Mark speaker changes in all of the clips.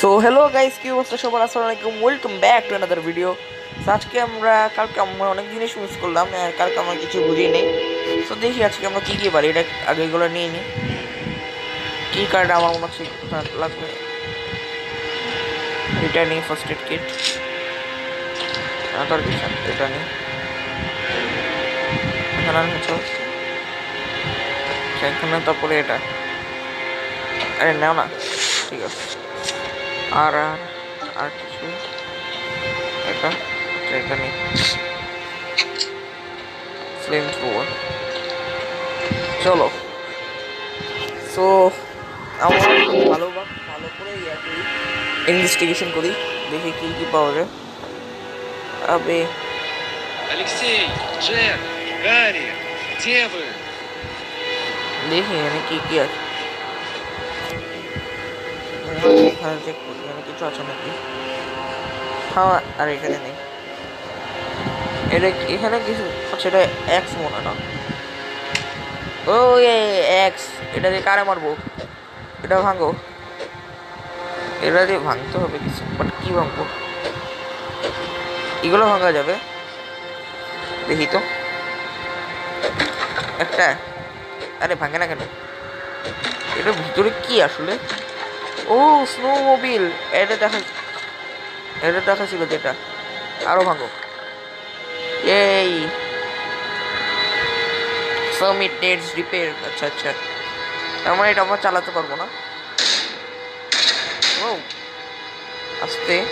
Speaker 1: So hello guys কি অবস্থা? সবার আসসালামু আলাইকুম। Welcome back to another video so আজকে আমরা, কালকে আমরা অনেক জিনিস মিস করলাম কালকে আমরা কিছু বুঝি নেই। সো দেখি আজকে আমরা কী কী পারি, এটা আগে এগুলো নিয়ে নিই কী কার্ড আমার মনে হচ্ছে লাগবে এটা নিই ফার্স্ট এড কিট আধার কিছু এটা নিই। আর কিছু আছে? তারপরে এটা। আরে, নাও না। ঠিক আছে। আর আর আর কিছু এটা আচ্ছা, এটা নেই ফ্লেম থ্রোয়ার চলো সো আমরা ভালো বা ভালো করে ইয়া করি ইনভেস্টিগেশন করি দেখি কি কি পাওয়া যায় আবে
Speaker 2: Алексей, Джек, Гарри, где вы?
Speaker 1: দেখি এখানে কি কি আছে এখানে চেক করি এখানে কিছু আছে নাকি হ্যাঁ আর এখানে নেই। এটা এখানে কিছু এটা এক্স মনে না। ও এক্স এটা দিয়ে কারে মারবো? এটা ভাঙো। এটা দিয়ে ভাঙতে হবে কিছু বাট কি ভাঙবো? এগুলো ভাঙা যাবে। দেখি তো। একটা? আরে, ভাঙে না কেন? এটার ভিতরে কি আসলে? ও স্নো মোবিল এটা দেখা এটা দেখা ছিল যেটা। আরও ভাঙো। এই। সামিট নেটস রিপেয়ার আচ্ছা আচ্ছা। তার মানে এটা আমরা চালাতে পারব না? ও। আস্তে।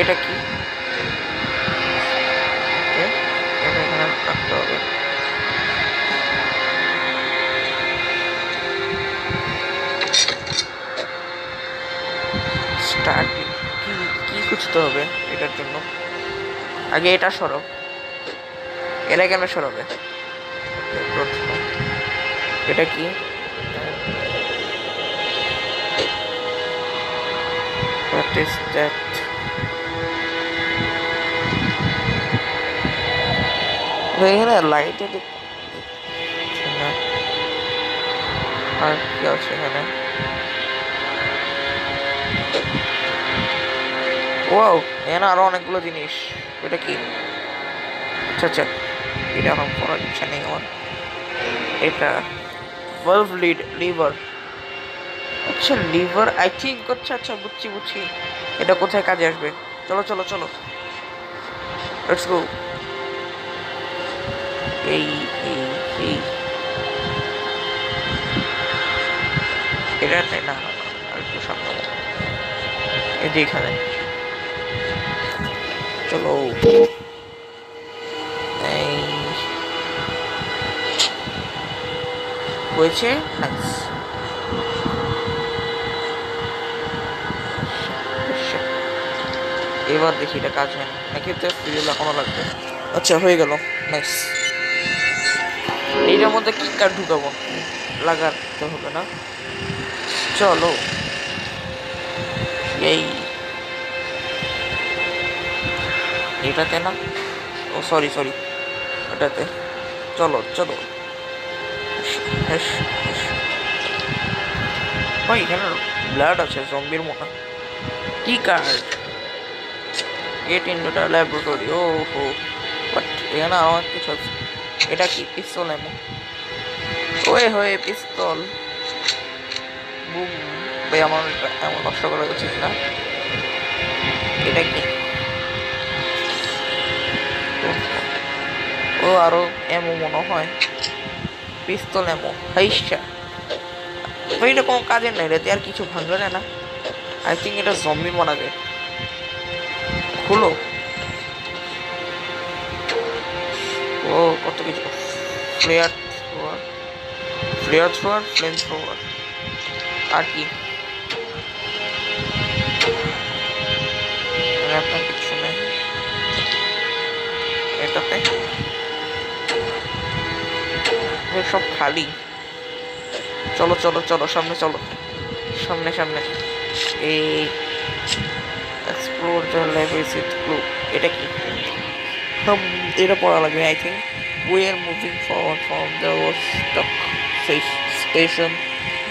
Speaker 1: এটা কি? স্টার্ট কি? কি খুঁজতে হবে এটার জন্য? আগে এটা সরব এটা কেন সরবে। এটা কি? এখানে লাইটে আর কি আছে এখানে? ওয়াও এখানে আরও অনেকগুলো জিনিস। এটা কি? আচ্ছা আচ্ছা। এটা এখন পড়ার ইচ্ছা নেই আমার। এটা ভালভ লিড লিভার আচ্ছা লিভার আই থিঙ্ক আচ্ছা আচ্ছা বুঝছি বুঝছি। এটা কোথায় কাজে আসবে? চলো চলো চলো। লেটস গো এই এই এই। এটা না, একটু সামনে। এই যে এখানে। চলো হয়েছে নাইস এবার দেখি এটা কাজ হয় নাকি তো ফিরিয়ে এখনও লাগবে? আচ্ছা হয়ে গেল। নাইস এইটার মধ্যে কি কার ঢুকাবো? লাগাতে হবে না। চলো। এই এটাতে না? ও সরি সরি এটাতে। চলো চলো। ভাই, এখানে ব্লাড আছে জম্বির মনে কি card get in the laboratory ও, হো। বাট এখানে অনেক কিছু আছে। এটা কি? পিস্তল এমন ওয়ে হয়ে পিস্তল। বুম। ভাই, আমার এমন নষ্ট করা উচিত না। এটা কি? ও আরও এমো মনে হয়। পিস্তল এমো হাইসা। ভাই, এটা কোনো কাজের নাই রে আর কিছু ভাঙবে না আই থিঙ্ক এটা জম্বি বানাবে। খুলো। ও, কত কিছু। Flare thrower flare thrower flame thrower আর কি? সব খালি চলো চলো চলো সামনে চলো সামনে সামনে এই explore the levels with clue এটা কি এটা পড়া লাগবে I think we are moving forward from the stock station.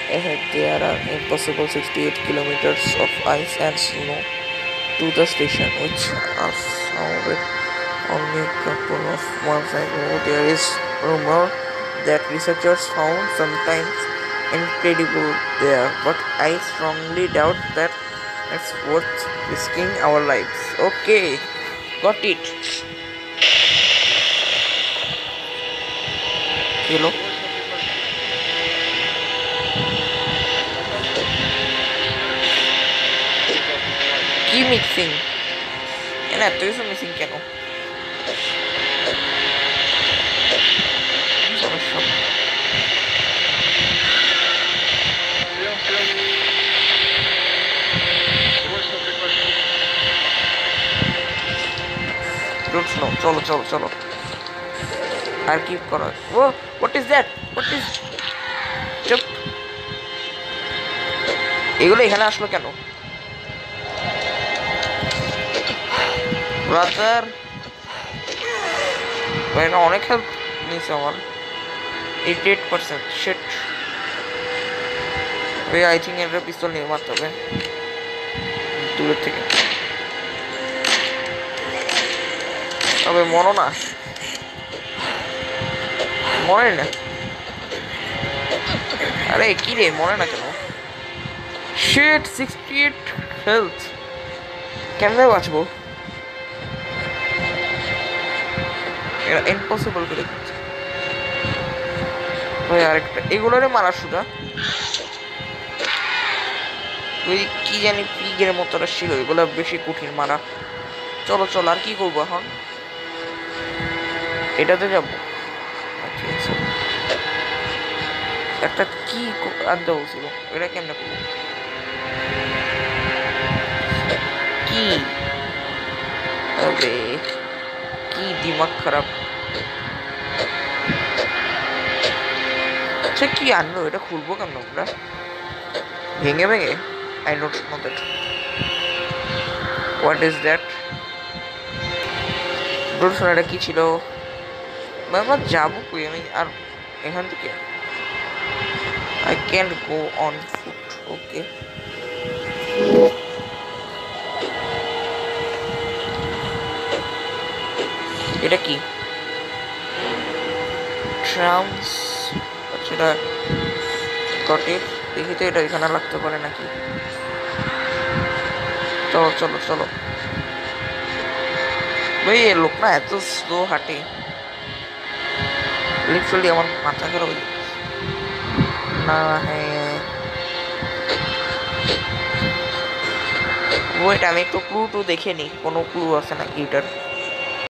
Speaker 1: Ahead there are impossible 68 kilometers of ice and snow to the station, which are sounded only a couple of months ago. There is rumor that researchers found sometimes incredible there, but I strongly doubt that it's worth risking our lives. Okay, got it. Hello. কি mixing কেন এত কিছু mixing কেন don't snow চলো চলো চলো। আর কি করা? ও what is that what is চুপ এগুলো এখানে আসলো কেন? ব্রাদার এটা অনেক হেল্প নিয়েছে আমার। এইটি এইট পার্সেন্ট শেট আই থিঙ্ক এটা পিস্তল নিয়ে মারতে হবে। দূরের থেকে। তবে মনো না। মনে না। আরে, কি রে? মনে না কেন? শেট সিক্সটি এইট হেলথ কেমনে বাঁচবো? এটা ইম্পসিবল করে দিচ্ছে। ভাই, আরেকটা। এগুলোরে মারা সোজা ওই কি জানি পিগের মতো ছিল এগুলো বেশি কঠিন মারা। চলো চলো, আর কি করব এখন? এটাতে যাব। ঠিক আছে একটা কি আনতে বলছিল এটা কেমনে কি? কি দিমাগ খারাপ। আচ্ছা কি আনলো এটা খুলবো কেমন আমরা? ভেঙে ভেঙে? I not know that what is that এটা কি ছিল? আমরা যাব কই? আমি আর এখান থেকে I can go on foot okay এটা কি? ট্রামস এটা কটে দেখি তো এটা এখানে লাগতে পারে নাকি? চলো চলো চলো। ভাই লোক না এত স্লো হাঁটে। লিটারালি আমার মাথা খারাপ হয়ে। না হ্যাঁ ওয়েট আমি একটু ক্লু টু দেখে নিই। কোনো ক্লু আছে না এটার?